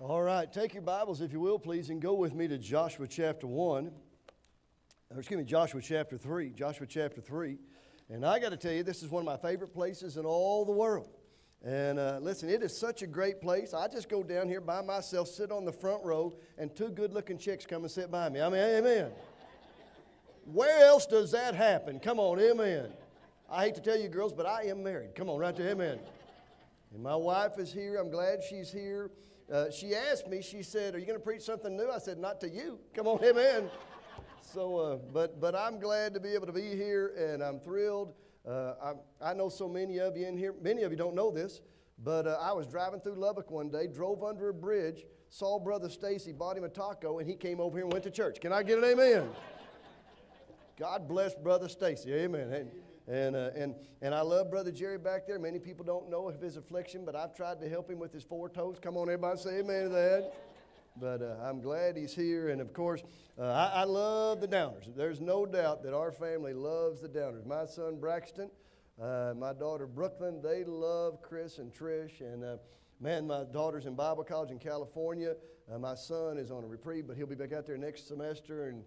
All right, take your Bibles, if you will, please, and go with me to Joshua chapter 1. Or excuse me, Joshua chapter 3. Joshua chapter 3. And I got to tell you, this is one of my favorite places in all the world. And uh, listen, it is such a great place. I just go down here by myself, sit on the front row, and two good looking chicks come and sit by me. I mean, amen. Where else does that happen? Come on, amen. I hate to tell you, girls, but I am married. Come on, right there, amen. And my wife is here. I'm glad she's here. Uh, she asked me, she said, Are you going to preach something new? I said, Not to you. Come on, amen. so, uh, but, but I'm glad to be able to be here, and I'm thrilled. Uh, I, I, know so many of you in here, many of you don't know this, but uh, I was driving through Lubbock one day, drove under a bridge, saw Brother Stacy, bought him a taco, and he came over here and went to church. Can I get an amen? God bless Brother Stacy. Amen. And, and, uh, and, and I love Brother Jerry back there. Many people don't know of his affliction, but I've tried to help him with his four toes. Come on, everybody say amen to that. But uh, I'm glad he's here. And of course, uh, I, I, love the Downers. There's no doubt that our family loves the Downers. My son Braxton, uh, my daughter Brooklyn, they love Chris and Trish. And uh, man, my daughter's in Bible college in California. Uh, my son is on a reprieve, but he'll be back out there next semester. And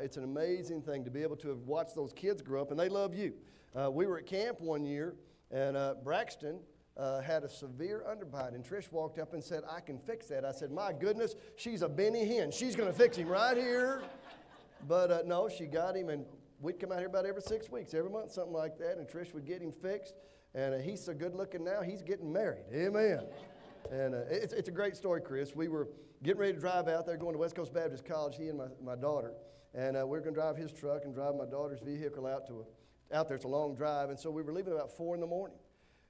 it's an amazing thing to be able to watched those kids grow up, and they love you. Uh, we were at camp one year, and uh, Braxton uh, had a severe underbite, and Trish walked up and said, I can fix that. I said, My goodness, she's a Benny Hinn. She's going to fix him right here. But uh, no, she got him, and we'd come out here about every six weeks, every month, something like that, and Trish would get him fixed. And uh, he's so good looking now, he's getting married. Amen. And uh, it's, it's a great story, Chris. We were getting ready to drive out there, going to West Coast Baptist College, he and my, my daughter. And we are going to drive his truck and drive my daughter's vehicle out to a out there. It's a long drive. And so we were leaving about 4 in the morning.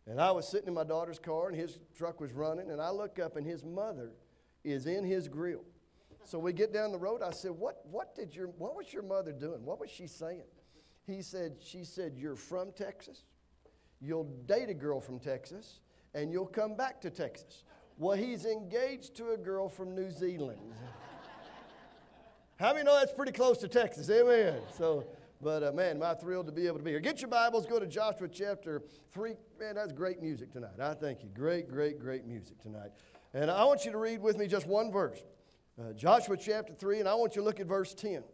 And I was sitting in my daughter's car, and his truck was running. And I look up, and his mother is in his grill. So we get down the road. I said, what, what, did your, what was your mother doing? What was she saying? He said, She said, You're from Texas. You'll date a girl from Texas, and you'll come back to Texas. Well, he's engaged to a girl from New Zealand. How many know that's pretty close to Texas? Amen. So but uh, man, am I thrilled to be able to be here. Get your Bibles, go to Joshua chapter 3. Man, that's great music tonight. I thank you. Great, great, great music tonight. And I want you to read with me just one verse uh, Joshua chapter 3, and I want you to look at verse 10.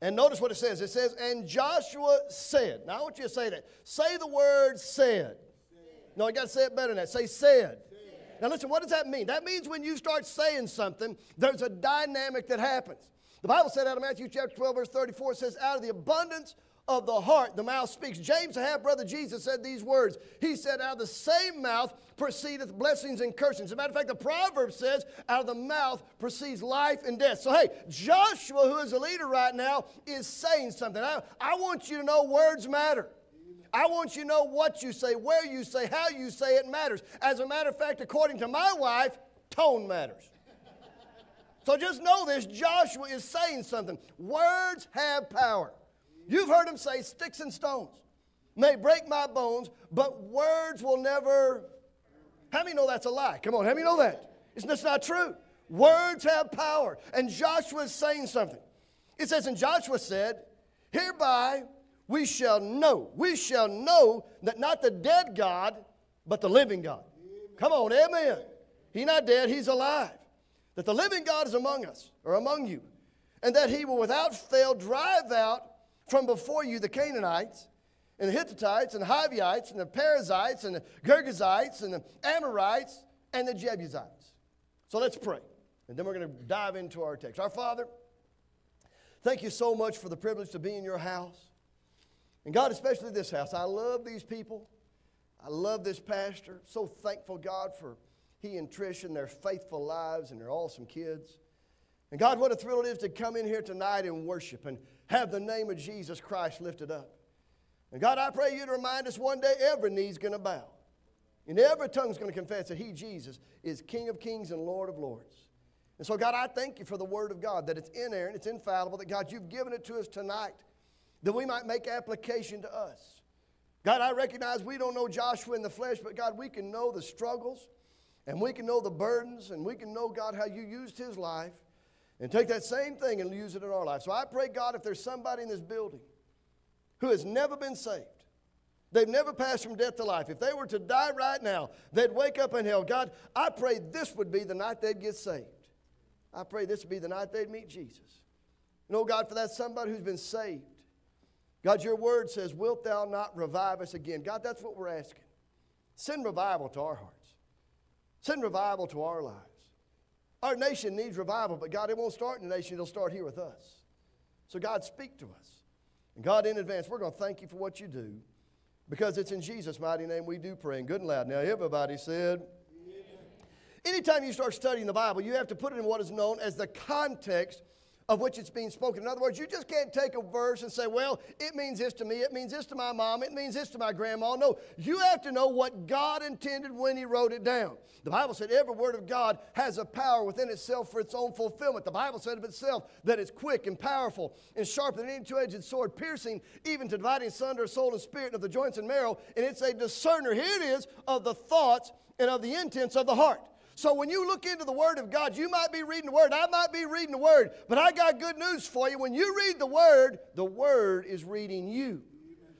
And notice what it says. It says, And Joshua said. Now I want you to say that. Say the word said. said. No, you got to say it better than that. Say said. said. Now listen, what does that mean? That means when you start saying something, there's a dynamic that happens. The Bible said out of Matthew chapter 12, verse 34, it says, Out of the abundance of the heart, the mouth speaks. James, the half brother Jesus, said these words. He said, Out of the same mouth proceedeth blessings and cursings. As a matter of fact, the proverb says, Out of the mouth proceeds life and death. So, hey, Joshua, who is a leader right now, is saying something. I, I want you to know words matter. I want you to know what you say, where you say, how you say it matters. As a matter of fact, according to my wife, tone matters. So just know this Joshua is saying something. Words have power. You've heard him say, Sticks and stones may break my bones, but words will never. How many know that's a lie? Come on, how many know that? It's just not true. Words have power. And Joshua is saying something. It says, And Joshua said, Hereby we shall know, we shall know that not the dead God, but the living God. Come on, amen. He's not dead, he's alive that the living God is among us, or among you, and that he will without fail drive out from before you the Canaanites, and the Hittites, and the Hivites, and the Perizzites, and the Girgashites, and the Amorites, and the Jebusites. So let's pray. And then we're going to dive into our text. Our Father, thank you so much for the privilege to be in your house. And God, especially this house. I love these people. I love this pastor. So thankful, God, for he and Trish and their faithful lives and their awesome kids. And God, what a thrill it is to come in here tonight and worship and have the name of Jesus Christ lifted up. And God, I pray you to remind us one day every knee's going to bow. And every tongue's going to confess that He, Jesus, is King of kings and Lord of lords. And so, God, I thank you for the Word of God, that it's inerrant, it's infallible, that God, you've given it to us tonight, that we might make application to us. God, I recognize we don't know Joshua in the flesh, but God, we can know the struggles, and we can know the burdens and we can know, God, how you used his life and take that same thing and use it in our life. So I pray, God, if there's somebody in this building who has never been saved, They've never passed from death to life. If they were to die right now, they'd wake up in hell. God, I pray this would be the night they'd get saved. I pray this would be the night they'd meet Jesus. You oh, know, God, for that somebody who's been saved. God, your word says, Wilt thou not revive us again? God, that's what we're asking. Send revival to our hearts, send revival to our lives. Our nation needs revival, but God, it won't start in the nation, it'll start here with us. So, God, speak to us. And God, in advance, we're going to thank you for what you do. Because it's in Jesus' mighty name we do pray. And good and loud. Now, everybody said, Anytime you start studying the Bible, you have to put it in what is known as the context of which it's being spoken. In other words, you just can't take a verse and say, well, it means this to me, it means this to my mom, it means this to my grandma. No, you have to know what God intended when He wrote it down. The Bible said every word of God has a power within itself for its own fulfillment. The Bible said of itself that it's quick and powerful and sharper than any two edged sword, piercing even to dividing asunder soul and spirit of the joints and marrow. And it's a discerner, here it is, of the thoughts and of the intents of the heart. So when you look into the Word of God, you might be reading the Word, I might be reading the Word, but I got good news for you. When you read the Word, the Word is reading you.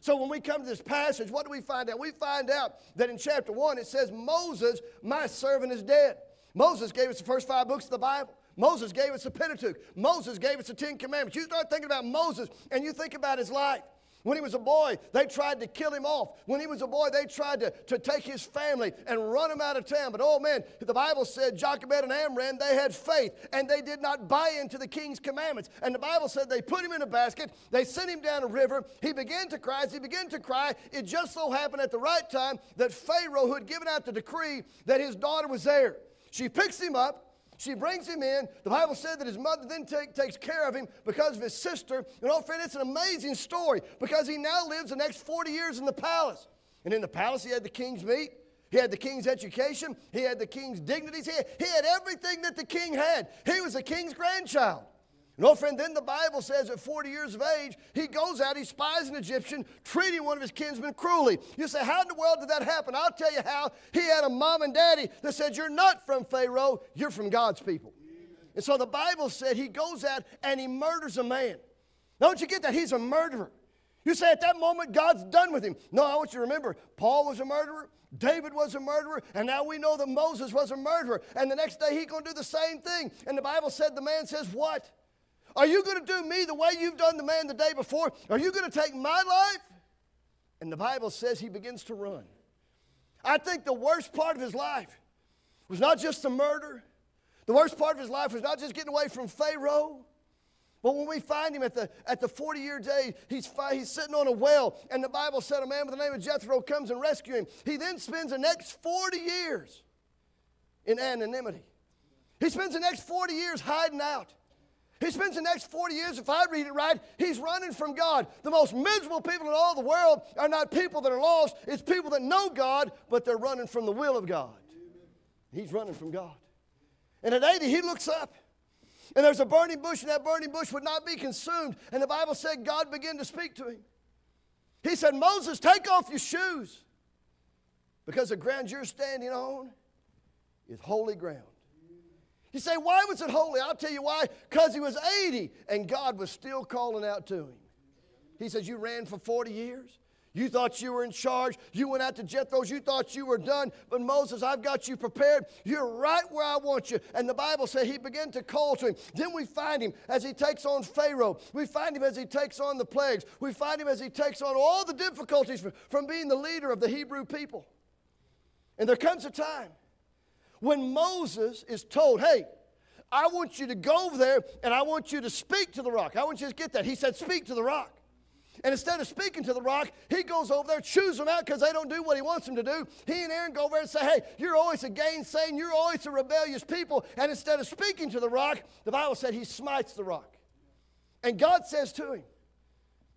So when we come to this passage, what do we find out? We find out that in chapter 1 it says, Moses, my servant, is dead. Moses gave us the first five books of the Bible. Moses gave us the Pentateuch. Moses gave us the Ten Commandments. You start thinking about Moses and you think about his life. When he was a boy, they tried to kill him off. When he was a boy, they tried to, to take his family and run him out of town. But oh man, the Bible said Jochebed and Amram, they had faith and they did not buy into the king's commandments. And the Bible said they put him in a basket, they sent him down a river. He began to cry. As he began to cry, it just so happened at the right time that Pharaoh, who had given out the decree that his daughter was there, she picks him up she brings him in. The Bible said that his mother then take, takes care of him because of his sister. You oh, know, friend, it's an amazing story because he now lives the next 40 years in the palace. And in the palace, he had the king's meat. He had the king's education. He had the king's dignities. He had, he had everything that the king had. He was the king's grandchild. No, friend, then the Bible says at 40 years of age, he goes out, he spies an Egyptian, treating one of his kinsmen cruelly. You say, How in the world did that happen? I'll tell you how. He had a mom and daddy that said, You're not from Pharaoh, you're from God's people. And so the Bible said he goes out and he murders a man. Don't you get that? He's a murderer. You say at that moment, God's done with him. No, I want you to remember, Paul was a murderer. David was a murderer, and now we know that Moses was a murderer. And the next day he's going to do the same thing. And the Bible said the man says, What? Are you going to do me the way you've done the man the day before? Are you going to take my life? And the Bible says he begins to run. I think the worst part of his life was not just the murder, the worst part of his life was not just getting away from Pharaoh. But when we find him at the, at the 40 year day, he's, he's sitting on a well, and the Bible said a man by the name of Jethro comes and rescues him. He then spends the next 40 years in anonymity. He spends the next 40 years hiding out. He spends the next 40 years, if I read it right, he's running from God. The most miserable people in all the world are not people that are lost, it's people that know God, but they're running from the will of God. He's running from God. And at 80, he looks up. And there's a burning bush, and that burning bush would not be consumed. And the Bible said God began to speak to him. He said, Moses, take off your shoes because the ground you're standing on is holy ground. You say, why was it holy? I'll tell you why. Because he was 80 and God was still calling out to him. He says, You ran for 40 years. You thought you were in charge. You went out to Jethro's. You thought you were done. But Moses, I've got you prepared. You're right where I want you. And the Bible says he began to call to him. Then we find him as he takes on Pharaoh. We find him as he takes on the plagues. We find him as he takes on all the difficulties from being the leader of the Hebrew people. And there comes a time when Moses is told, hey, I want you to go over there and I want you to speak to the rock. I want you to get that. He said, speak to the rock. And instead of speaking to the rock, he goes over there, chews them out because they don't do what he wants them to do. He and Aaron go over and say, Hey, you're always a gainsaying, you're always a rebellious people. And instead of speaking to the rock, the Bible said he smites the rock. And God says to him,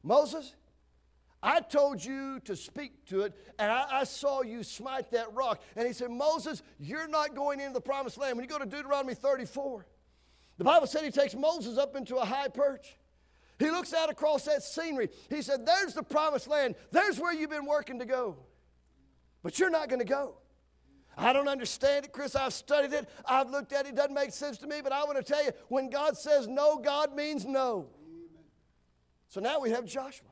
Moses, I told you to speak to it, and I, I, saw you smite that rock. And he said, Moses, you're not going into the promised land. When you go to Deuteronomy 34, the Bible said he takes Moses up into a high perch. He looks out across that scenery. He said, There's the promised land. There's where you've been working to go. But you're not going to go. I don't understand it, Chris. I've studied it. I've looked at it. It doesn't make sense to me. But I want to tell you, when God says no, God means no. So now we have Joshua.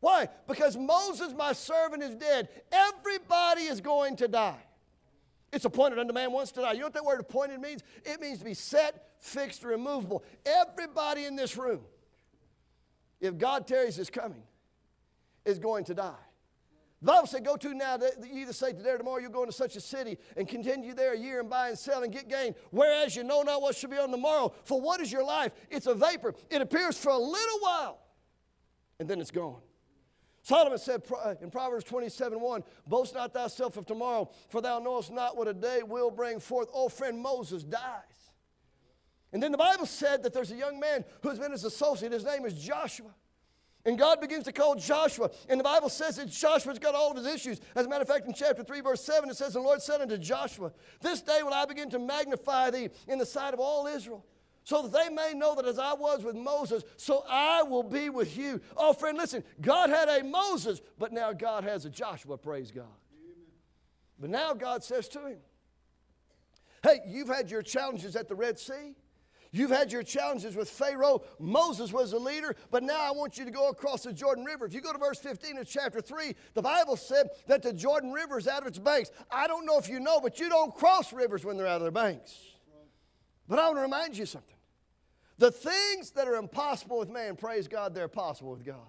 Why? Because Moses, my servant, is dead. Everybody is going to die. It's appointed unto man once to die. You know what that word appointed means? It means to be set, fixed, or. Everybody in this room, if God tarries his coming, is going to die. The Bible said, Go to now, you either say today or tomorrow you'll go into such a city and continue there a year and buy and sell and get gain, whereas you know not what shall be on the morrow. For what is your life? It's a vapor. It appears for a little while, and then it's gone. Solomon said uh, in Proverbs 27 1, Boast not thyself of tomorrow, for thou knowest not what a day will bring forth. Oh, friend, Moses dies. And then the Bible said that there's a young man who's been his associate. His name is Joshua. And God begins to call Joshua. And the Bible says that Joshua's got all of his issues. As a matter of fact, in chapter 3, verse 7, it says, The Lord said unto Joshua, This day will I begin to magnify thee in the sight of all Israel so that they may know that as I was with Moses, so I will be with you. Oh, friend, listen, God had a Moses, but now God has a Joshua, praise God. Amen. But now God says to him, Hey, you've had your challenges at the Red Sea. You've had your challenges with Pharaoh. Moses was the leader, but now I want you to go across the Jordan River. If you go to verse 15 of chapter 3, the Bible said that the Jordan River is out of its banks. I don't know if you know, but you don't cross rivers when they're out of their banks. But I want to remind you something. The things that are impossible with man, praise God, they're possible with God.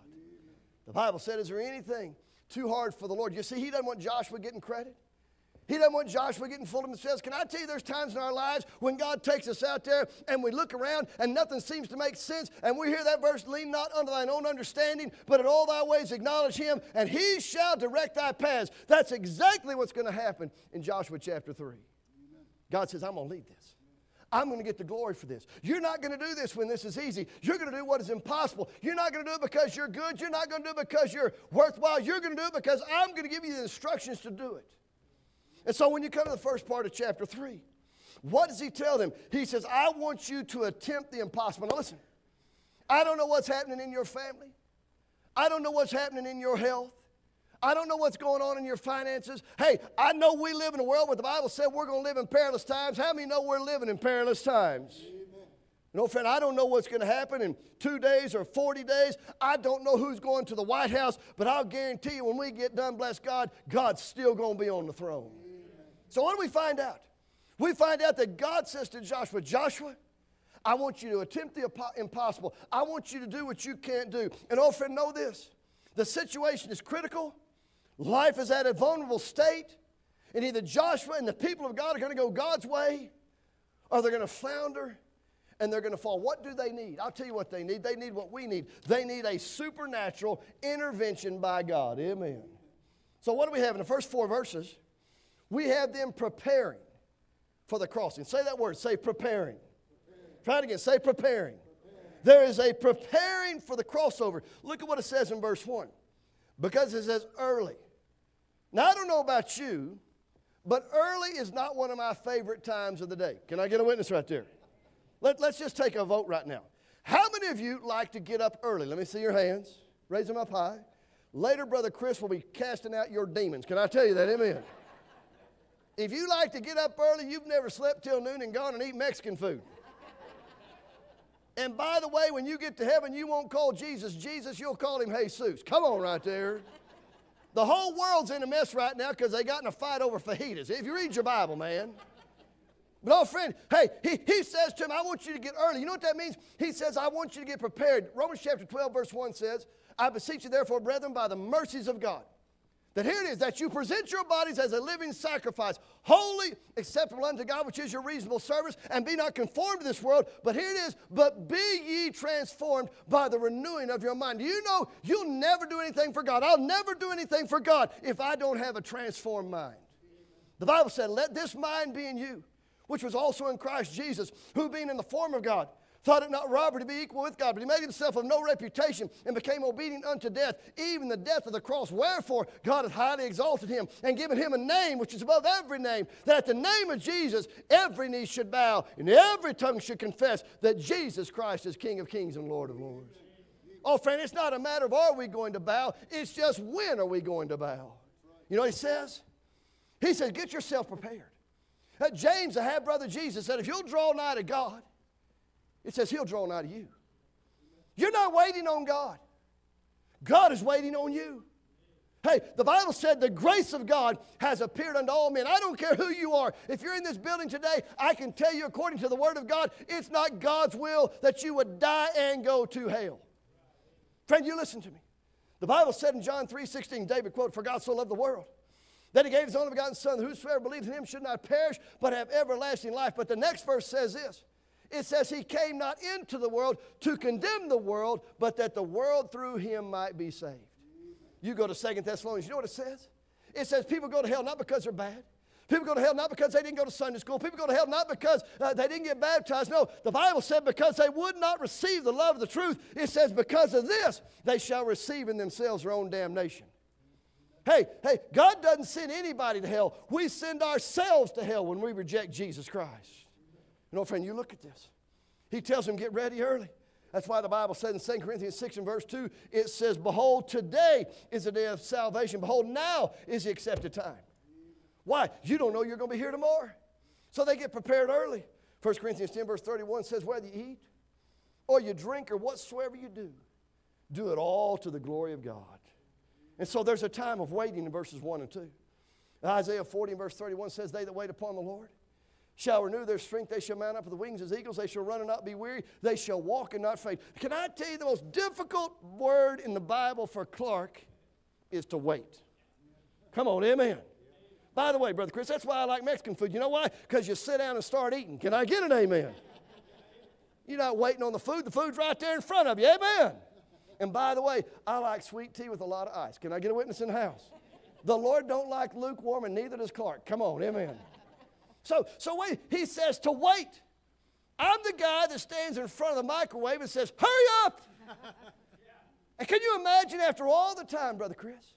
The Bible said, Is there anything too hard for the Lord? You see, He doesn't want Joshua getting credit. He doesn't want Joshua getting full of himself. Can I tell you, there's times in our lives when God takes us out there and we look around and nothing seems to make sense, and we hear that verse, lean not unto thine own understanding, but in all thy ways acknowledge him, and he shall direct thy paths. That's exactly what's going to happen in Joshua chapter 3. God says, I'm going to lead this. I'm going to get the glory for this. You're not going to do this when this is easy. You're going to do what is impossible. You're not going to do it because you're good. You're not going to do it because you're worthwhile. You're going to do it because I'm going to give you the instructions to do it. And so when you come to the first part of chapter 3, what does he tell them? He says, I want you to attempt the impossible. Now listen, I don't know what's happening in your family. I don't know what's happening in your health. I don't know what's going on in your finances. Hey, I know we live in a world where the Bible said we're going to live in perilous times. How many know we're living in perilous times? No, friend, I don't know what's going to happen in two days or 40 days. I don't know who's going to the White House, but I'll guarantee you when we get done, bless God, God's still going to be on the throne. So, what do we find out? We find out that God says to Joshua, Joshua, I want you to attempt the impossible. I want you to do what you can't do. And, oh, friend, know this the situation is critical. Life is at a vulnerable state, and either Joshua and the people of God are going to go God's way, or they're going to flounder and they're going to fall. What do they need? I'll tell you what they need. They need what we need. They need a supernatural intervention by God. Amen. So, what do we have in the first four verses? We have them preparing for the crossing. Say that word. Say preparing. preparing. Try it again. Say preparing. preparing. There is a preparing for the crossover. Look at what it says in verse 1. Because it says early. Now, I don't know about you, but early is not one of my favorite times of the day. Can I get a witness right there? Let, let's just take a vote right now. How many of you like to get up early? Let me see your hands. Raise them up high. Later, Brother Chris will be casting out your demons. Can I tell you that? Amen. if you like to get up early, you've never slept till noon and gone and eat Mexican food. And by the way, when you get to heaven, you won't call Jesus Jesus, you'll call him Jesus. Come on, right there. The whole world's in a mess right now because they got in a fight over fajitas. If you read your Bible, man. But oh, friend, hey, he, he says to him, I want you to get early. You know what that means? He says, I want you to get prepared. Romans chapter 12, verse 1 says, I beseech you, therefore, brethren, by the mercies of God that here it is, that you present your bodies as a living sacrifice, holy, acceptable unto God, which is your reasonable service, and be not conformed to this world. But here it is, but be ye transformed by the renewing of your mind. You know you'll never do anything for God? I'll never do anything for God if I don't have a transformed mind. The Bible said, Let this mind be in you, which was also in Christ Jesus, who being in the form of God, thought it not robbery to be equal with God, but he made himself of no reputation and became obedient unto death, even the death of the cross. Wherefore God hath highly exalted him and given him a name which is above every name, that at the name of Jesus every knee should bow and every tongue should confess that Jesus Christ is King of kings and Lord of lords. Oh, friend, it's not a matter of are we going to bow, it's just when are we going to bow. You know what he says? He says, get yourself prepared. Uh, James, the half brother Jesus, said, if you'll draw nigh to God, it says He'll draw nigh to you. You're not waiting on God. God is waiting on you. Hey, the Bible said the grace of God has appeared unto all men. I don't care who you are. If you're in this building today, I can tell you according to the Word of God, it's not God's will that you would die and go to hell. Friend, you listen to me. The Bible said in John 3 16, David quote, For God so loved the world that he gave his only begotten Son, that whosoever believes in him should not perish, but have everlasting life. But the next verse says this it says, He came not into the world to condemn the world, but that the world through him might be saved. You go to Second Thessalonians, you know what it says? It says people go to hell not because they're bad. People go to hell not because they didn't go to Sunday school. People go to hell not because uh, they didn't get baptized. No, the Bible said because they would not receive the love of the truth. It says because of this, they shall receive in themselves their own damnation. Hey, hey, God doesn't send anybody to hell. We send ourselves to hell when we reject Jesus Christ. You know, friend, you look at this. He tells them, get ready early. That's why the Bible says in 2 Corinthians 6 and verse 2, it says, Behold, today is the day of salvation. Behold, now is the accepted time. Why? You don't know you're going to be here tomorrow. So they get prepared early. 1 Corinthians 10, verse 31 says, Whether you eat or you drink or whatsoever you do, do it all to the glory of God. And so there's a time of waiting in verses 1 and 2. Isaiah 40 and verse 31 says, They that wait upon the Lord shall renew their strength. They shall mount up with the wings as eagles. They shall run and not be weary. They shall walk and not faint. Can I tell you the most difficult word in the Bible for Clark is to wait? Come on, amen. By the way, Brother Chris, that's why I like Mexican food. You know why? Because you sit down and start eating. Can I get an amen? You're not waiting on the food, the food's right there in front of you. Amen. And by the way, I like sweet tea with a lot of ice. Can I get a witness in the house? The Lord don't like lukewarm, and neither does Clark. Come on, amen. So, so wait, he says to wait. I'm the guy that stands in front of the microwave and says, hurry up. and can you imagine after all the time, Brother Chris?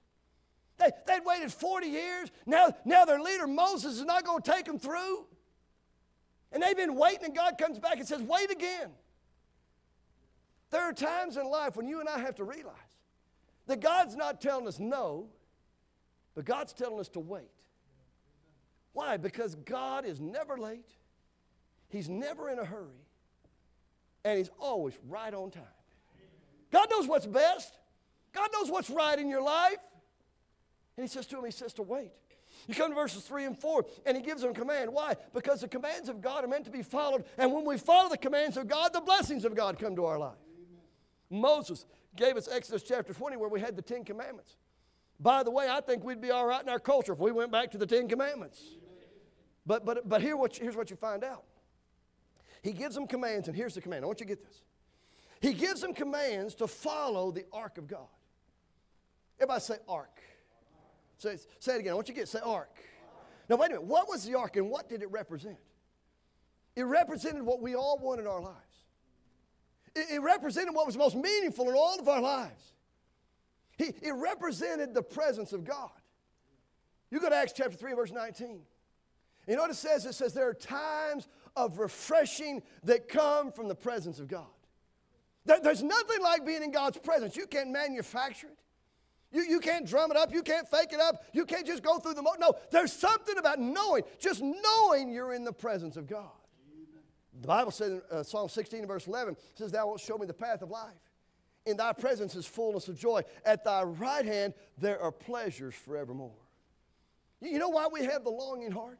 They, they'd waited 40 years. Now, now their leader, Moses, is not going to take them through. And they've been waiting, and God comes back and says, wait again. There are times in life when you and I have to realize that God's not telling us no, but God's telling us to wait. Why? Because God is never late, He's never in a hurry, and He's always right on time. God knows what's best, God knows what's right in your life. And He says to him, He says to wait. You come to verses 3 and 4, and he gives them a command. Why? Because the commands of God are meant to be followed, and when we follow the commands of God, the blessings of God come to our life. Moses gave us Exodus chapter 20, where we had the Ten Commandments. By the way, I think we'd be all right in our culture if we went back to the Ten Commandments. But, but, but here what, here's what you find out. He gives them commands, and here's the command. I want you to get this. He gives them commands to follow the ark of God. Everybody say ark. Say, say it again. I want you to get say ark. Now, wait a minute. What was the ark and what did it represent? It represented what we all want in our lives. It, it represented what was most meaningful in all of our lives. He, it represented the presence of God. You go to Acts chapter 3, verse 19. You know what it says? It says there are times of refreshing that come from the presence of God. There, there's nothing like being in God's presence. You can't manufacture it. You, you can't drum it up. You can't fake it up. You can't just go through the mo- No, there's something about knowing, just knowing you're in the presence of God. The Bible says in uh, Psalm 16, verse 11, says, Thou wilt show me the path of life. In thy presence is fullness of joy. At thy right hand there are pleasures forevermore. You know why we have the longing heart?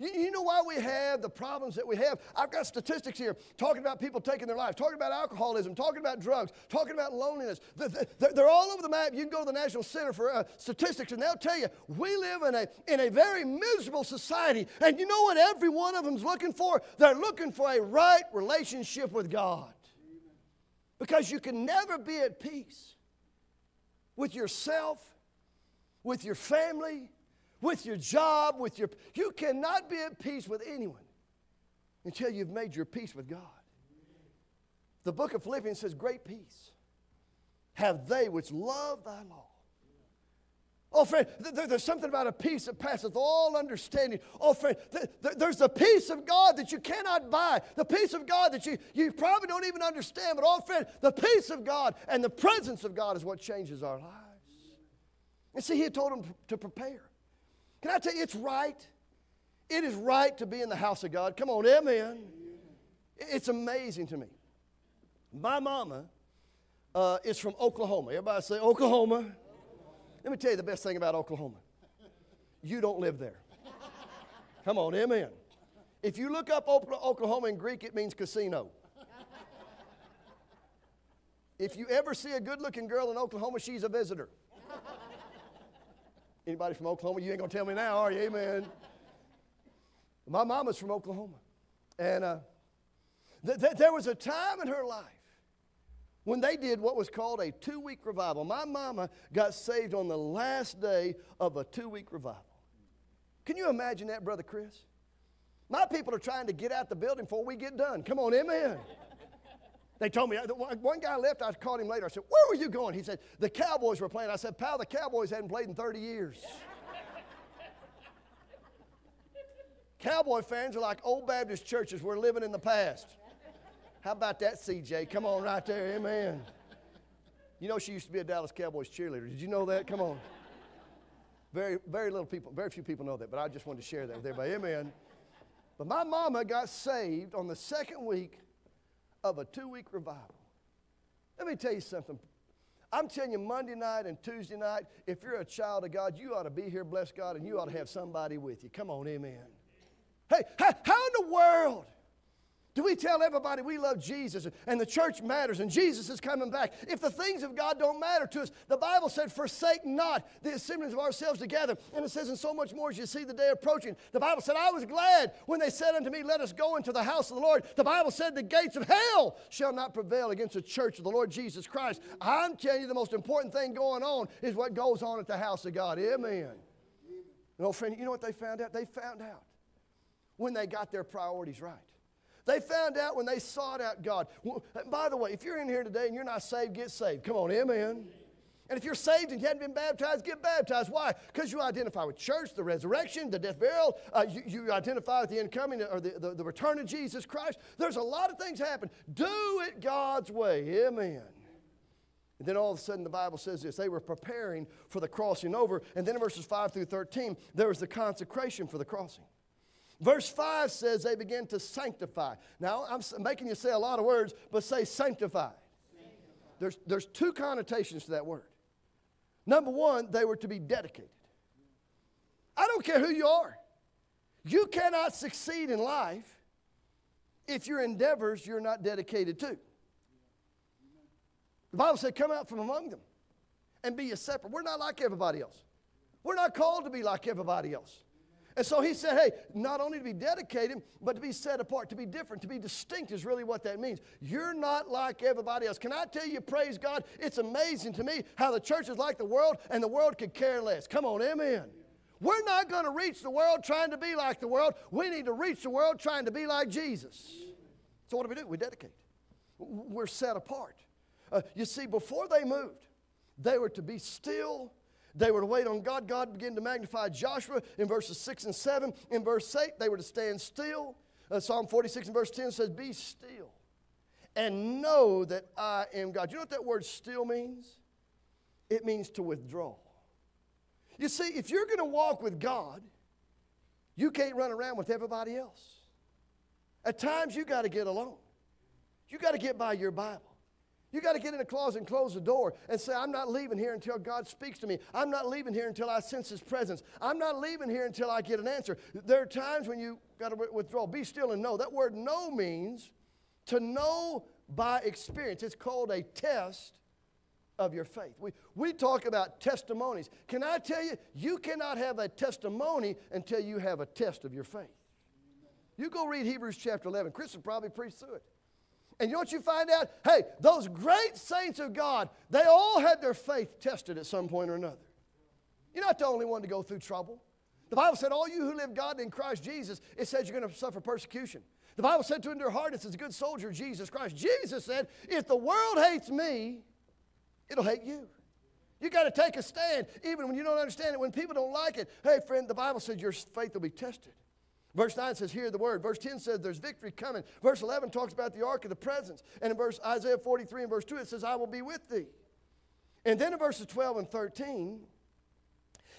You, you, know why we have the problems that we have? I've got statistics here talking about people taking their lives, talking about alcoholism, talking about drugs, talking about loneliness. They're all over the map. You can go to the National Center for uh, Statistics and they'll tell you we live in a, in a very miserable society. And you know what every one of them's looking for? They're looking for a right relationship with God. Because you can never be at peace with yourself, with your family, with your job, with your. You cannot be at peace with anyone until you've made your peace with God. The book of Philippians says, Great peace have they which love thy law. Oh, friend, th- there's something about a peace that passeth all understanding. Oh, friend, th- th- there's the peace of God that you cannot buy, the peace of God that you, you probably don't even understand. But, oh, friend, the peace of God and the presence of God is what changes our lives. And see, he told them to prepare. Can I tell you, it's right. It is right to be in the house of God. Come on, amen. It's amazing to me. My mama, uh, is from Oklahoma. Everybody say Oklahoma. Let me tell you the best thing about Oklahoma you don't live there. Come on, amen. If you look up Oklahoma in Greek, it means casino. If you ever see a good looking girl in Oklahoma, she's a visitor. Anybody from Oklahoma? You ain't gonna tell me now, are you? Amen. My mama's from Oklahoma. And uh, th- th- there was a time in her life when they did what was called a two week revival. My mama got saved on the last day of a two week revival. Can you imagine that, Brother Chris? My people are trying to get out the building before we get done. Come on, amen. They told me, one guy left, I called him later. I said, Where were you going? He said, The Cowboys were playing. I said, Pal, the Cowboys hadn't played in 30 years. Cowboy fans are like old Baptist churches. We're living in the past. How about that, CJ? Come on, right there. Amen. You know, she used to be a Dallas Cowboys cheerleader. Did you know that? Come on. Very, very little people, very few people know that, but I just wanted to share that with everybody. Amen. But my mama got saved on the second week of a two week revival. Let me tell you something. I'm telling you, Monday night and Tuesday night, if you're a child of God, you ought to be here, bless God, and you ought to have somebody with you. Come on, amen. Hey, how, how in the world do we tell everybody we love Jesus and the church matters and Jesus is coming back? If the things of God don't matter to us, the Bible said, Forsake not the assemblies of ourselves together. And it says, And so much more as you see the day approaching. The Bible said, I was glad when they said unto me, Let us go into the house of the Lord. The Bible said, The gates of hell shall not prevail against the church of the Lord Jesus Christ. I'm telling you, the most important thing going on is what goes on at the house of God. Amen. You old friend, you know what they found out? They found out when they got their priorities right. They found out when they sought out God. By the way, if you're in here today and you're not saved, get saved. Come on, amen. And if you're saved and you haven't been baptized, get baptized. Why? Because you identify with church, the resurrection, the death, burial. Uh, you, you, identify with the incoming or the, the, the return of Jesus Christ. There's a lot of things happen. Do it God's way. Amen. And then all of a sudden, the Bible says this they were preparing for the crossing over. And then in verses 5 through 13, there was the consecration for the crossing. Verse 5 says they began to sanctify. Now, I'm making you say a lot of words, but say sanctify. There's, there's two connotations to that word. Number one, they were to be dedicated. I don't care who you are. You cannot succeed in life if your endeavors you're not dedicated to. The Bible said, Come out from among them and be a separate. We're not like everybody else. We're not called to be like everybody else. And so he said, hey, not only to be dedicated, but to be set apart, to be different, to be distinct is really what that means. You're not like everybody else. Can I tell you, praise God, it's amazing to me how the church is like the world and the world could care less. Come on, amen. We're not going to reach the world trying to be like the world. We need to reach the world trying to be like Jesus. So what do we do? We dedicate. We're set apart. Uh, you see, before they moved, they were to be still they were to wait on God. God began to magnify Joshua in verses 6 and 7. In verse 8, they were to stand still. Uh, Psalm 46 and verse 10 says, Be still and know that I am God. You know what that word still means? It means to withdraw. You see, if you're going to walk with God, you can't run around with everybody else. At times, you got to get alone. You got to get by your Bible. You got to get in a closet and close the door and say, I'm not leaving here until God speaks to me. I'm not leaving here until I sense His presence. I'm not leaving here until I get an answer. There are times when you got to withdraw. Be still and know. That word know means to know by experience. It's called a test of your faith. We, we talk about testimonies. Can I tell you, you cannot have a testimony until you have a test of your faith. You go read Hebrews chapter 11. Chris will probably preach through it. And you know what you find out? Hey, those great saints of God, they all had their faith tested at some point or another. You're not the only one to go through trouble. The Bible said, All you who live God in Christ Jesus, it says you're going to suffer persecution. The Bible said to endure hardness as a good soldier, Jesus Christ. Jesus said, If the world hates me, it'll hate you. You got to take a stand, even when you don't understand it, when people don't like it. Hey, friend, the Bible said your faith will be tested. Verse 9 says, Hear the word. Verse 10 says, There's victory coming. Verse 11 talks about the ark of the presence. And in verse Isaiah 43 and verse 2, it says, I will be with thee. And then in verses 12 and 13,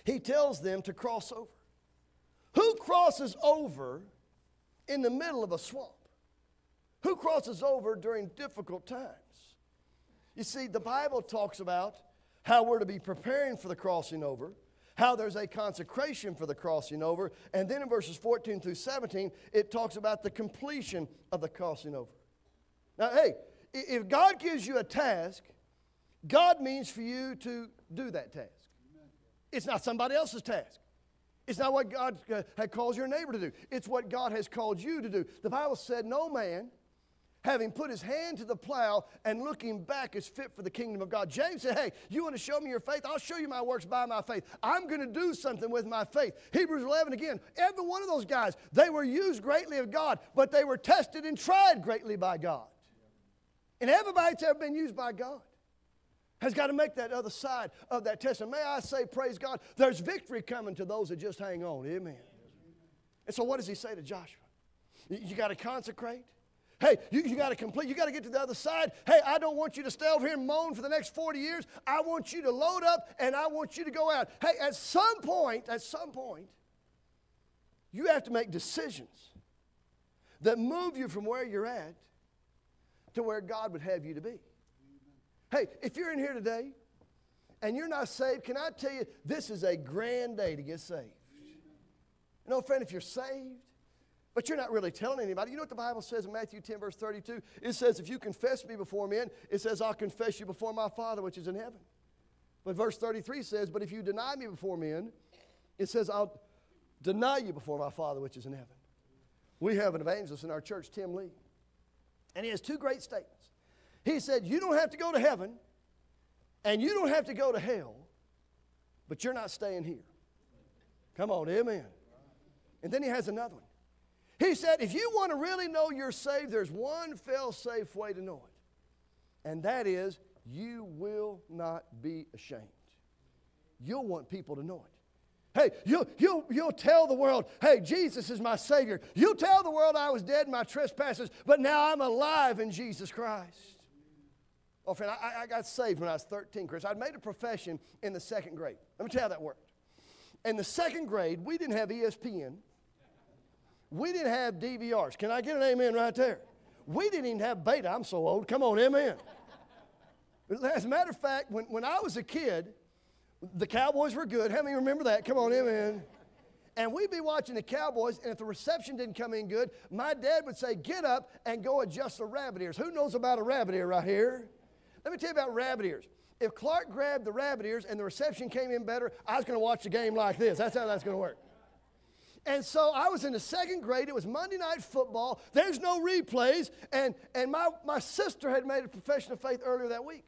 he tells them to cross over. Who crosses over in the middle of a swamp? Who crosses over during difficult times? You see, the Bible talks about how we're to be preparing for the crossing over, how there's a consecration for the crossing over, and then in verses 14 through 17, it talks about the completion of the crossing over. Now, hey, if God gives you a task, God means for you to do that task. It's not somebody else's task. It's not what God uh, had called your neighbor to do. It's what God has called you to do. The Bible said, No man, having put his hand to the plow and looking back, is fit for the kingdom of God. James said, Hey, you want to show me your faith? I'll show you my works by my faith. I'm going to do something with my faith. Hebrews 11 again, every one of those guys, they were used greatly of God, but they were tested and tried greatly by God. And everybody that's ever been used by God has got to make that other side of that test. And may I say, praise God, there's victory coming to those that just hang on. Amen. And so, what does he say to Joshua? You, got to consecrate. Hey, you, you got to complete. You got to get to the other side. Hey, I don't want you to stay over here and moan for the next 40 years. I want you to load up and I want you to go out. Hey, at some point, at some point, you have to make decisions that move you from where you're at to where God would have you to be. Hey, if you're in here today and you're not saved, can I tell you, this is a grand day to get saved. You know, friend, if you're saved, but you're not really telling anybody. You know what the Bible says in Matthew 10, verse 32? It says, If you confess me before men, it says, I'll confess you before my Father which is in heaven. But verse 33 says, But if you deny me before men, it says, I'll deny you before my Father which is in heaven. We have an evangelist in our church, Tim Lee, and he has two great statements. He said, You don't have to go to heaven and you don't have to go to hell, but you're not staying here. Come on, amen. And then he has another one. He said, If you want to really know you're saved, there's one fail safe way to know it, and that is you will not be ashamed. You'll want people to know it. Hey, you'll, you'll, you'll tell the world, hey, Jesus is my Savior. You'll tell the world I was dead in my trespasses, but now I'm alive in Jesus Christ. Oh, friend, I, I got saved when I was 13, Chris. I'd made a profession in the second grade. Let me tell you how that worked. In the second grade, we didn't have ESPN. We didn't have DVRs. Can I get an amen right there? We didn't even have beta. I'm so old. Come on, amen. As a matter of fact, when, when I was a kid, the Cowboys were good. How many remember that? Come on, amen. And we'd be watching the Cowboys, and if the reception didn't come in good, my dad would say, Get up and go adjust the rabbit ears. Who knows about a rabbit ear right here? Let me tell you about rabbit ears. If Clark grabbed the rabbit ears and the reception came in better, I was going to watch the game like this. That's how that's going to work. And so I was in the second grade. It was Monday night football. There's no replays. And, and my, my sister had made a profession of faith earlier that week.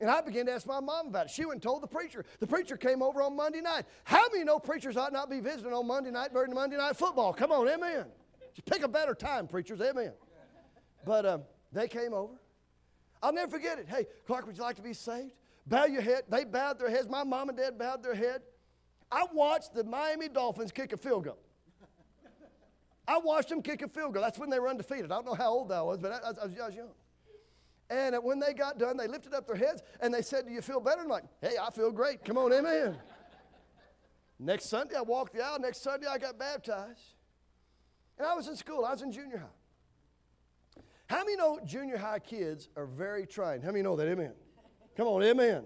And I began to ask my mom about it. She went and told the preacher. The preacher came over on Monday night. How many know preachers ought not be visiting on Monday night during Monday night football? Come on, amen. Just pick a better time, preachers, amen. But um, they came over. I'll never forget it. Hey, Clark, would you like to be saved? Bow your head. They bowed their heads. My mom and dad bowed their head. I watched the Miami Dolphins kick a field goal. I watched them kick a field goal. That's when they were undefeated. I don't know how old I was, but I, I, I, was, I was, young. And when they got done, they lifted up their heads and they said, Do you feel better? And I'm like, hey, I feel great. Come on, amen. Next Sunday, I walked the aisle. Next Sunday, I got baptized. And I was in school, I was in junior high. How many know junior high kids are very trying? How many know that? Amen. Come on, amen.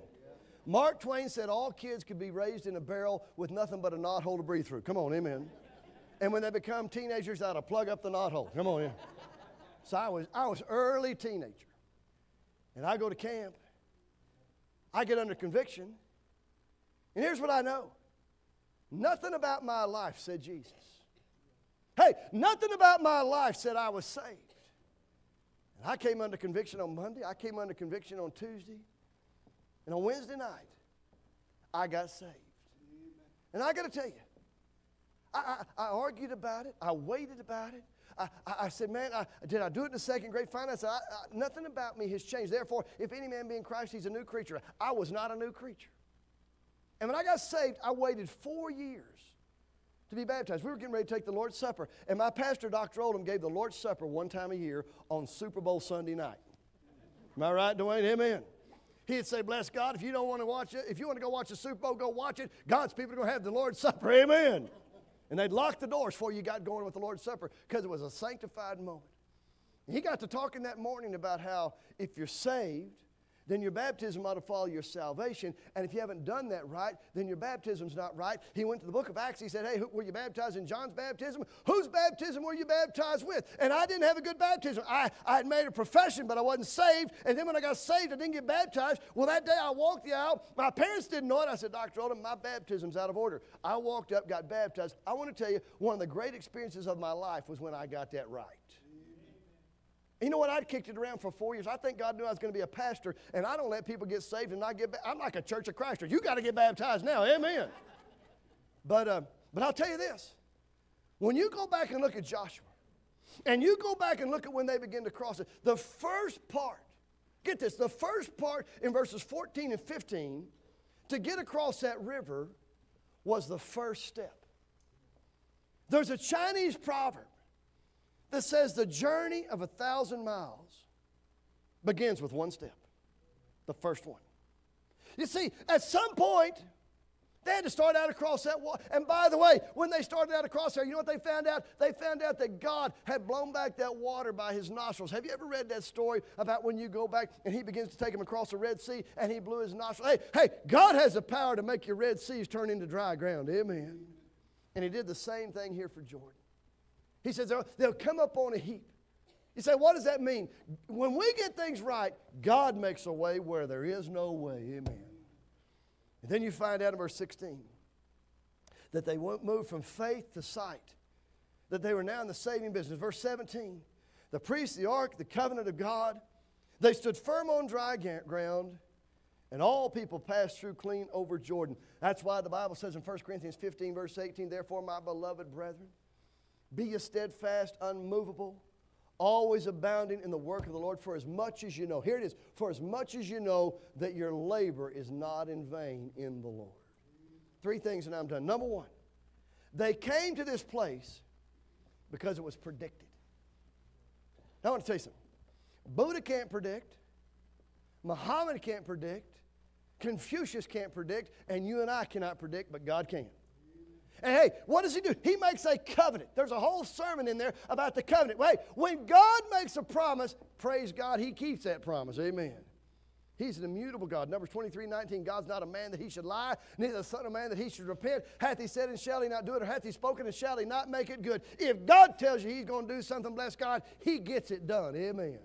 Mark Twain said all kids could be raised in a barrel with nothing but a knothole to breathe through. Come on, amen. And when they become teenagers, I ought to plug up the knothole. Come on, yeah. So I was, I was early teenager. And I go to camp. I get under conviction. And here's what I know. Nothing about my life said Jesus. Hey, nothing about my life said I was saved. And I came under conviction on Monday. I came under conviction on Tuesday. And on Wednesday night, I got saved. And I got to tell you, I, I, I, argued about it. I waited about it. I, I, said, man, did I do it in the second grade? Finally, I said, nothing about me has changed. Therefore, if any man be in Christ, he's a new creature. I was not a new creature. And when I got saved, I waited four years to be baptized. We were getting ready to take the Lord's Supper, and my pastor, Dr. Oldham, gave the Lord's Supper one time a year on Super Bowl Sunday night. Am I right, Dwayne? Amen. He'd say, Bless God, if you don't want to watch it, if you want to go watch the Super Bowl, go watch it. God's people are going to have the Lord's Supper. Amen. And they'd lock the doors before you got going with the Lord's Supper because it was a sanctified moment. he got to talking that morning about how if you're saved, then your baptism ought to follow your salvation. And if you haven't done that right, then your baptism's not right. He went to the book of Acts. He said, Hey, were you baptized in John's baptism? Whose baptism were you baptized with? And I didn't have a good baptism. I, I had made a profession, but I wasn't saved. And then when I got saved, I didn't get baptized. Well, that day I walked the aisle. My parents didn't know it. I said, Dr. Oldham, my baptism's out of order. I walked up, got baptized. I want to tell you, one of the great experiences of my life was when I got that right. You know what? I'd kicked it around for four years. I think God knew I was going to be a pastor, and I don't let people get saved and not get. Ba- I'm like a Church of Christ. You got to get baptized now. Amen. But uh, but I'll tell you this: when you go back and look at Joshua, and you go back and look at when they begin to cross it, the first part. Get this: the first part in verses 14 and 15 to get across that river was the first step. There's a Chinese proverb that says the journey of a thousand miles begins with one step, the first one. You see, at some point, they had to start out across that water. And by the way, when they started out across there, you know what they found out? They found out that God had blown back that water by his nostrils. Have you ever read that story about when you go back and he begins to take them across the Red Sea and he blew his nostrils? Hey, hey, God has the power to make your Red Seas turn into dry ground. Amen. And he did the same thing here for Jordan. He says they'll come up on a heap. You say, what does that mean? When we get things right, God makes a way where there is no way. Amen. And then you find out in verse 16 that they won't move from faith to sight, that they were now in the saving business. Verse 17 the priest, the ark, the covenant of God, they stood firm on dry ground, and all people passed through clean over Jordan. That's why the Bible says in 1 Corinthians 15, verse 18, therefore, my beloved brethren, be ye steadfast, unmovable, always abounding in the work of the Lord, for as much as you know, here it is, for as much as you know that your labor is not in vain in the Lord. Three things, and I'm done. Number one, they came to this place because it was predicted. Now, I want to tell you something. Buddha can't predict, Muhammad can't predict, Confucius can't predict, and you and I cannot predict, but God can. And hey, what does he do? He makes a covenant. There's a whole sermon in there about the covenant. Hey, when God makes a promise, praise God, he keeps that promise. Amen. He's an immutable God. Numbers 23, 19, God's not a man that he should lie, neither the son of man that he should repent. Hath he said and shall he not do it, or hath he spoken and shall he not make it good? If God tells you he's going to do something, bless God, he gets it done. Amen.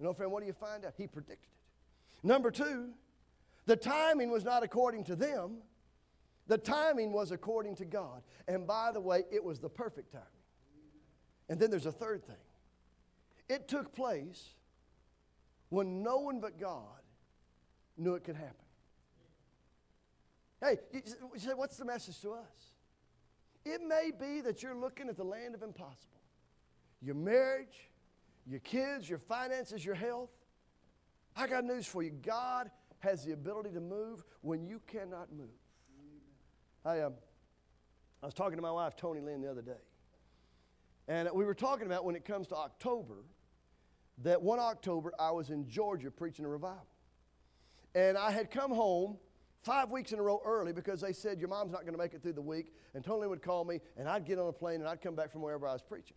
You know, friend, what do you find out? He predicted it. Number two, the timing was not according to them, the timing was according to God. And by the way, it was the perfect timing. And then there's a third thing it took place when no one but God knew it could happen. Hey, you say, what's the message to us? It may be that you're looking at the land of impossible. Your marriage, your kids, your finances, your health. I got news for you. God has the ability to move when you cannot move. I, um, I was talking to my wife, Tony Lynn, the other day. And we were talking about when it comes to October, that one October I was in Georgia preaching a revival. And I had come home five weeks in a row early because they said, Your mom's not going to make it through the week. And Tony Lynn would call me, and I'd get on a plane and I'd come back from wherever I was preaching.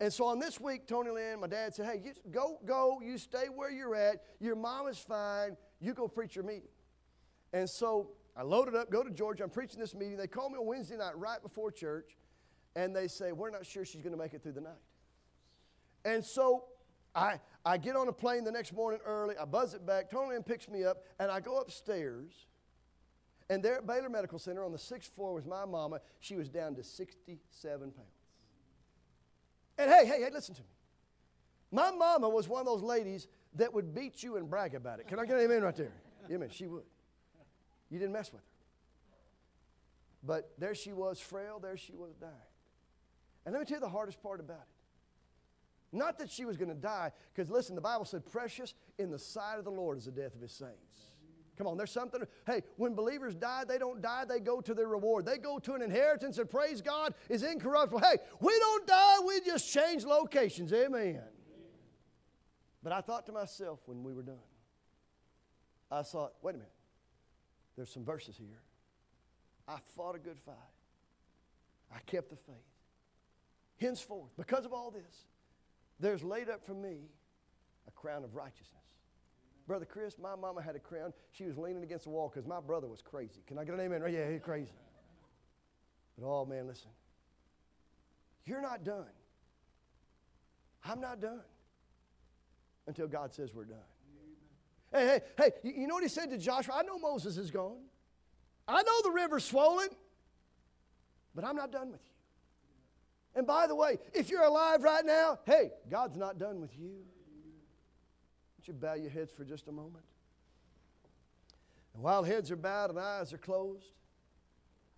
And so on this week, Tony Lynn, my dad said, Hey, you go, go, you stay where you're at. Your mom is fine. You go preach your meeting. And so I loaded up, go to Georgia. I'm preaching this meeting. They call me on Wednesday night right before church, and they say, We're not sure she's going to make it through the night. And so I, I get on a plane the next morning early. I buzz it back. Tony Lynn picks me up, and I go upstairs. And there at Baylor Medical Center on the sixth floor was my mama. She was down to 67 pounds. And hey, hey, hey, listen to me. My mama was one of those ladies that would beat you and brag about it. Can I get an amen right there? Amen. She would. You didn't mess with her. But there she was, frail, there she was dying. And let me tell you the hardest part about it. Not that she was going to die, because listen, the Bible said, precious in the sight of the Lord is the death of his saints. Come on, there's something. Hey, when believers die, they don't die, they go to their reward. They go to an inheritance that, praise God, is incorruptible. Hey, we don't die, we just change locations. Amen. But I thought to myself when we were done, I thought, wait a minute. There's some verses here. I fought a good fight. I kept the faith. Henceforth, because of all this, there's laid up for me a crown of righteousness, Brother Chris, my mama had a crown. She was leaning against the wall because my brother was crazy. Can I get an amen? Yeah, he's crazy. But oh man, listen. You're not done. I'm not done until God says we're done. Hey, hey, hey, you know what he said to Joshua? I know Moses is gone. I know the river's swollen, but I'm not done with you. And by the way, if you're alive right now, hey, God's not done with you. Would you bow your heads for just a moment? And while heads are bowed and eyes are closed,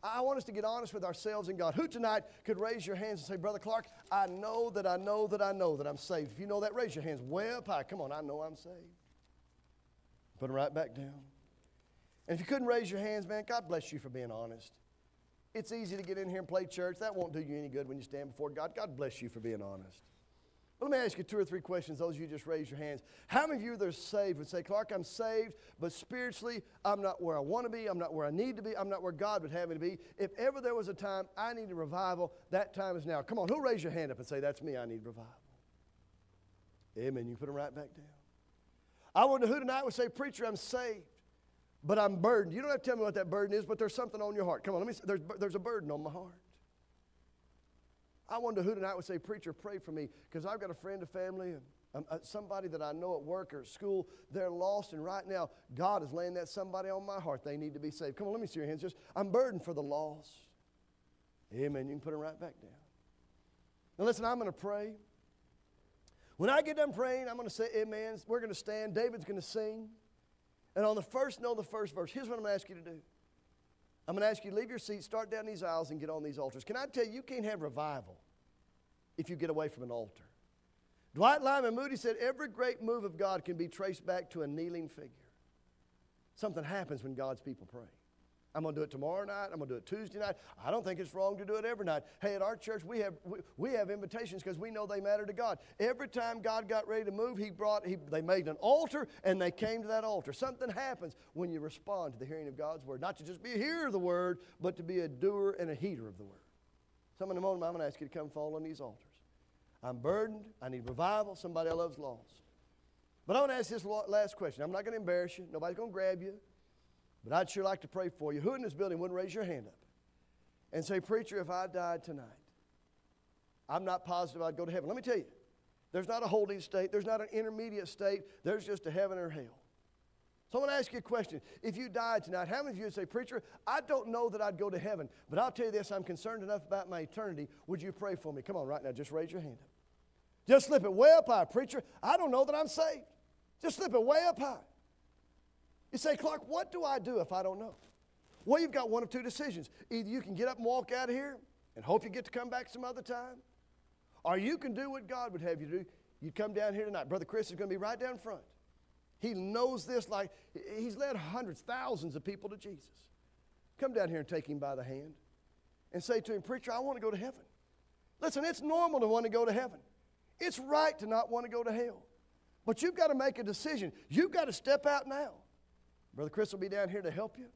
I want us to get honest with ourselves and God. Who tonight could raise your hands and say, Brother Clark, I know that I know that I know that I'm saved. If you know that, raise your hands way up high. Come on, I know I'm saved. Put them right back down. And if you couldn't raise your hands, man, God bless you for being honest. It's easy to get in here and play church. That won't do you any good when you stand before God. God bless you for being honest. let me ask you two or three questions. Those of you just raise your hands. How many of you that are saved would say, Clark, I'm saved, but spiritually, I'm not where I want to be. I'm not where I need to be. I'm not where God would have me to be. If ever there was a time I need a revival, that time is now. Come on, who'll raise your hand up and say, That's me, I need revival? Amen. You put them right back down. I wonder who tonight would say, Preacher, I'm saved, but I'm burdened. You don't have to tell me what that burden is, but there's something on your heart. Come on, let me. There's, there's a burden on my heart. I wonder who tonight would say, Preacher, pray for me, because I've got a friend, a family, and um, uh, somebody that I know at work or at school, they're lost, and right now, God is laying that somebody on my heart. They need to be saved. Come on, let me see your hands. Just, I'm burdened for the lost. Amen. You can put them right back down. Now, listen, I'm going to pray. When I get done praying, I'm going to say amen. We're going to stand. David's going to sing. And on the first know the first verse, here's what I'm going to ask you to do. I'm going to ask you to leave your seat, start down these aisles, and get on these altars. Can I tell you, you can't have revival if you get away from an altar. Dwight Lyman Moody said every great move of God can be traced back to a kneeling figure. Something happens when God's people pray. I'm going to do it tomorrow night. I'm going to do it Tuesday night. I don't think it's wrong to do it every night. Hey, at our church, we have, we, we have invitations because we know they matter to God. Every time God got ready to move, He brought, he, they made an altar and they came to that altar. Something happens when you respond to the hearing of God's word. Not to just be a hearer of the word, but to be a doer and a heater of the word. Some in a moment, I'm going to ask you to come fall on these altars. I'm burdened. I need revival. Somebody I love's lost. But I want to ask this last question. I'm not going to embarrass you. Nobody's going to grab you. But I'd sure like to pray for you. Who in this building wouldn't raise your hand up and say, Preacher, if I died tonight, I'm not positive I'd go to heaven. Let me tell you, there's not a holding state, there's not an intermediate state, there's just a heaven or hell. So I'm going to ask you a question. If you died tonight, how many of you would say, Preacher, I don't know that I'd go to heaven, but I'll tell you this, I'm concerned enough about my eternity. Would you pray for me? Come on, right now, just raise your hand up. Just slip it way up high. Preacher, I don't know that I'm saved. Just slip it way up high. You say, Clark, what do I do if I don't know? Well, you've got one of two decisions. Either you can get up and walk out of here and hope you get to come back some other time, or you can do what God would have you do. You come down here tonight. Brother Chris is going to be right down front. He knows this like he's led hundreds, thousands of people to Jesus. Come down here and take him by the hand and say to him, Preacher, I want to go to heaven. Listen, it's normal to want to go to heaven. It's right to not want to go to hell. But you've got to make a decision. You've got to step out now. Brother Chris will be down here to help you.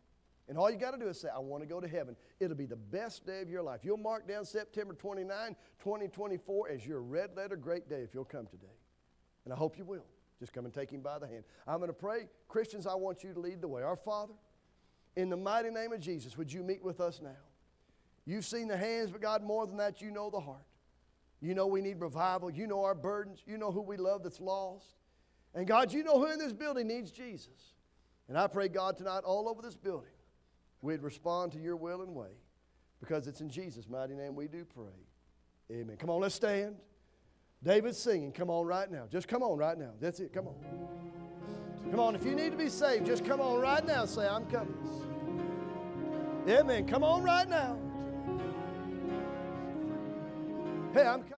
And all you got to do is say, I want to go to heaven. It'll be the best day of your life. You'll mark down September 29, 2024 as your red letter great day if you'll come today. And I hope you will. Just come and take him by the hand. I'm going to pray. Christians, I want you to lead the way. Our Father, in the mighty name of Jesus, would you meet with us now? You've seen the hands, but God, more than that, you know the heart. You know we need revival. You know our burdens. You know who we love that's lost. And God, you know who in this building needs Jesus. And I pray, God, tonight, all over this building, we'd respond to your will and way because it's in Jesus' mighty name we do pray. Amen. Come on, let's stand. David's singing. Come on right now. Just come on right now. That's it. Come on. Come on. If you need to be saved, just come on right now. Say, I'm coming. Amen. Come on right now. Hey, I'm coming.